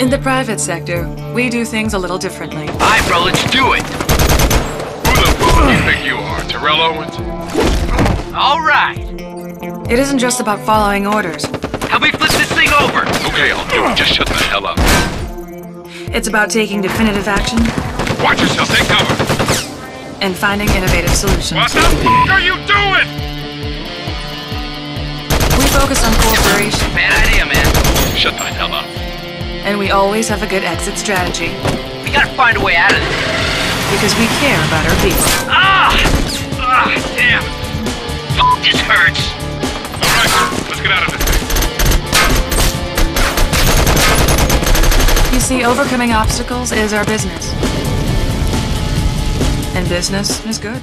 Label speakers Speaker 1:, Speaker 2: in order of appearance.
Speaker 1: In the private sector, we do things a little differently.
Speaker 2: Alright, bro, let's do it.
Speaker 3: Who the fuck do you think you are, Terrell Owens?
Speaker 2: Alright.
Speaker 1: It isn't just about following orders.
Speaker 2: Help me flip this thing over.
Speaker 3: Okay, I'll do it. Just shut the hell up.
Speaker 1: It's about taking definitive action
Speaker 3: Watch yourself. Take cover.
Speaker 1: and finding innovative solutions.
Speaker 3: What the fuck are you doing?
Speaker 1: We focus on cooperation,
Speaker 2: Bad idea, man.
Speaker 3: Shut the hell up.
Speaker 1: And we always have a good exit strategy
Speaker 2: We gotta find a way out of this.
Speaker 1: because we care about our people.
Speaker 2: Ah! Ah, damn. Fuck, this hurts.
Speaker 3: All right, let's get out of this thing.
Speaker 1: You see, overcoming obstacles is our business. And business is good.